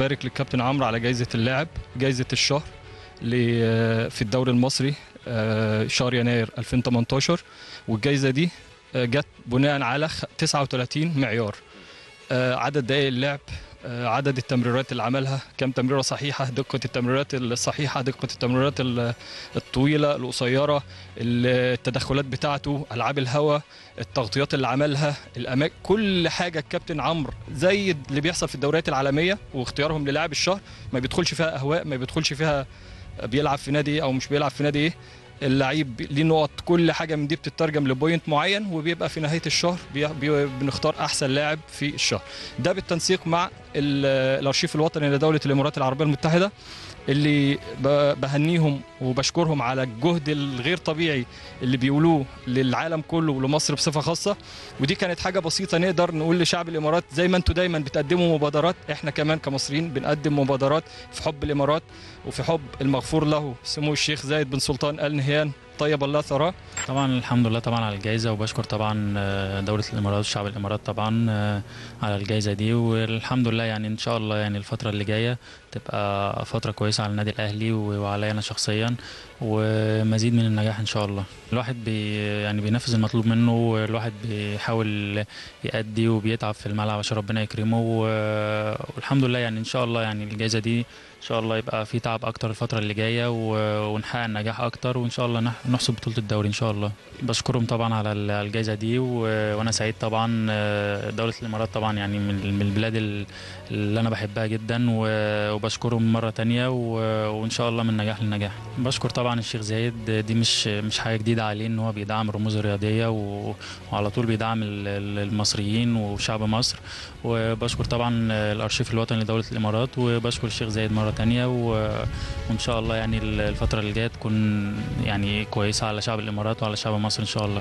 ببارك للكابتن عمرو على جائزه اللاعب جائزه الشهر ل- في الدوري المصري آه، شهر يناير 2018 والجائزه دي آه، جت بناء على خ- 39 معيار. آه، عدد دقائق اللعب آه، عدد التمريرات اللي عملها كم تمريرة صحيحة دقة التمريرات الصحيحة دقة التمريرات ال- الطويلة القصيرة التدخلات بتاعته ألعاب الهواء التغطيات اللي عملها الاماكن كل حاجة الكابتن عمرو زي اللي بيحصل في الدوريات العالمية واختيارهم للاعب الشهر ما بيدخلش فيها أهواء ما بيدخلش فيها بيلعب في نادي إيه أو مش بيلعب في نادي إيه. اللعيب ليه نقط كل حاجة من دي بتترجم لبوينت معين وبيبقى في نهاية الشهر بنختار أحسن لاعب في الشهر. ده بالتنسيق مع ال- الأرشيف الوطني لدولة الإمارات العربية المتحدة. اللي بهنيهم وبشكرهم على الجهد الغير طبيعي اللي بيقولوه للعالم كله ولمصر بصفة خاصة. ودي كانت حاجة بسيطة نقدر نقول لشعب الإمارات زي ما أنتم دايما بتقدموا مبادرات إحنا كمان كمصريين بنقدم مبادرات في حب الإمارات وفي حب المغفور له. سمو الشيخ زايد بن سلطان آل نهيان طيب الله ثراه. طبعا الحمد لله طبعا على الجائزة وبشكر طبعا آه، دولة الإمارات وشعب الإمارات طبعا آه، على الجائزة دي. والحمد لله يعني إن شاء الله يعني الفترة اللي جاية تبقى فترة كويسة على النادي الأهلي و- وعليا أنا شخصيا ومزيد من النجاح إن شاء الله. الواحد بي يعني بينفذ المطلوب منه والواحد بيحاول يأدي وبيتعب في الملعب عشان ربنا يكرمه والحمد لله يعني إن شاء الله يعني الجائزة دي إن شاء الله يبقى في تعب أكتر الفترة اللي جاية ونحقق نجاح أكتر وإن شاء الله نح- نحصد بطولة الدوري إن شاء الله. بشكرهم طبعا على ال- الجائزه دي وأنا سعيد طبعا آه، دولة الإمارات طبعا يعني من البلاد ال- اللي أنا بحبها جدا و- وبشكرهم مرة تانية وإن شاء الله من نجاح لنجاح. بشكر طبعا الشيخ زايد. دي مش مش حاجة جديدة عليه إن هو بيدعم الرموز الرياضيه وعلى طول بيدعم ال- ال- المصريين وشعب مصر. وبشكر طبعا الأرشيف الوطني لدولة الإمارات. وبشكر الشيخ زايد مرة تانية وإن شاء الله يعني الفترة اللي جاية تكون يعني كويسة على شعب الإمارات وعلى شعب مصر إن شاء الله.